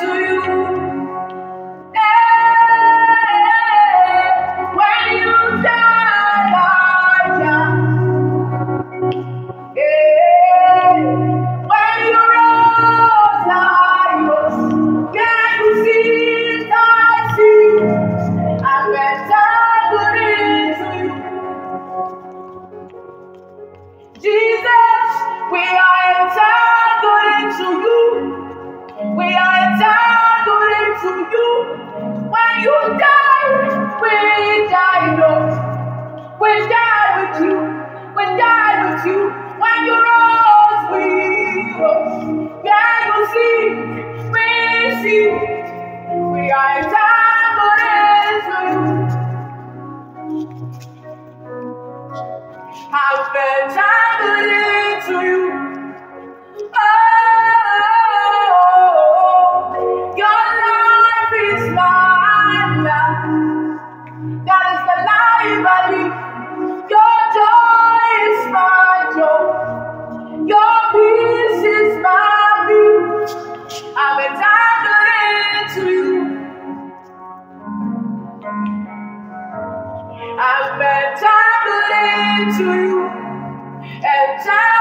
to you. You into you. Entangled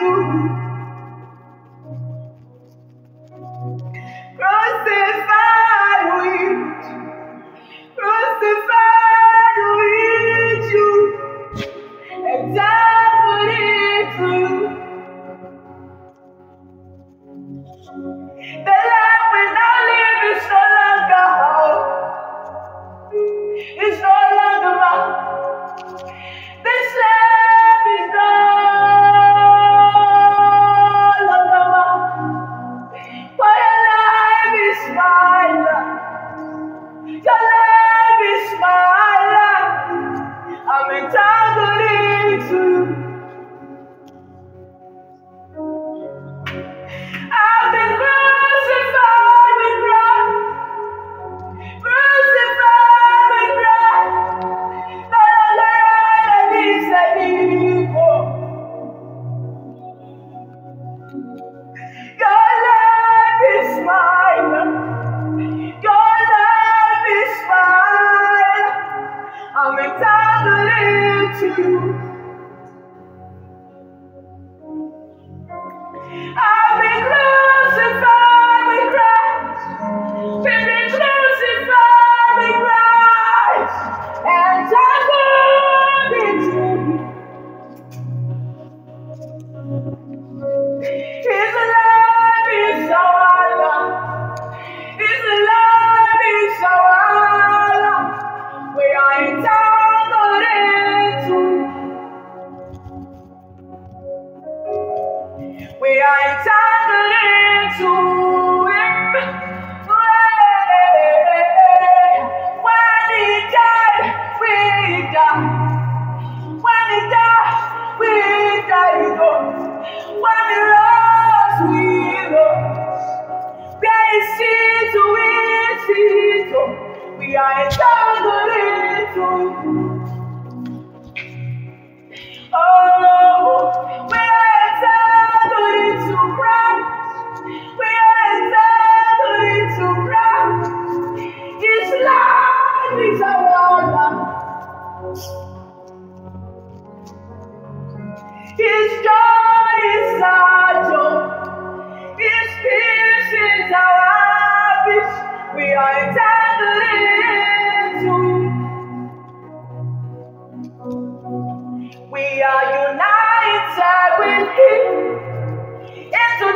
to you.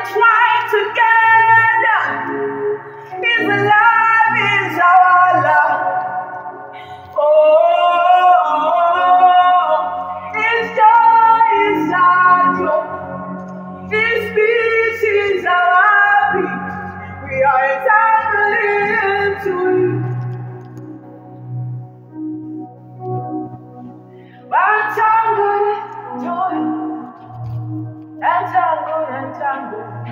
Intertwined together. His love is our love. Oh, His joy is our joy. His peace is our peace. We are entangled into entangled.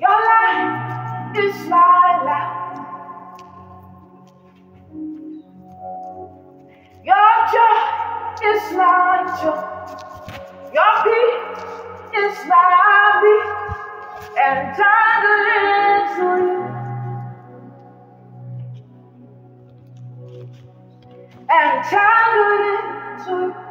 Your life is my life. Your joy is my joy. Your peace is my peace. and Entangled into you. Entangled into you.